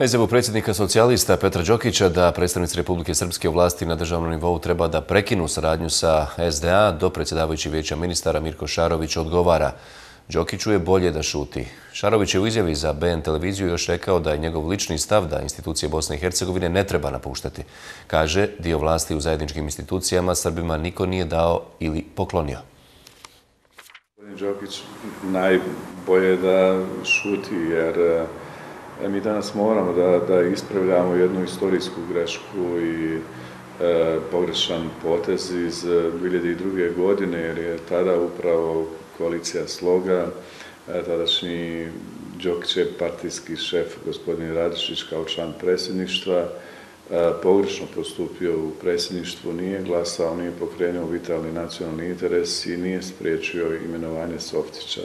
Na izjavu predsjednika socijalista Petra Đokića da predstavnici Republike Srpske u vlasti na državnom nivou treba da prekinu saradnju sa SDA, do predsjedavajući vijeća ministara Mirko Šarović odgovara. Đokiću je bolje da šuti. Šarović je u izjavi za BN televiziju još rekao da je njegov lični stav da institucije Bosne i Hercegovine ne treba napuštati. Kaže, dio vlasti u zajedničkim institucijama Srbima niko nije dao ili poklonio. Đokić najbolje da šuti jer E, mi danas moramo da, da ispravljamo jednu istorijsku grešku i e, pogrešan potez iz e, 2002. godine, jer je tada upravo koalicija Sloga, e, tadašnji Đokićev partijski šef, gospodin Radišić, kao član predsjedništva, e, pogrešno postupio u predsjedništvu, nije glasao, nije pokrenuo vitalni nacionalni interes i nije spriječio imenovanje Softića.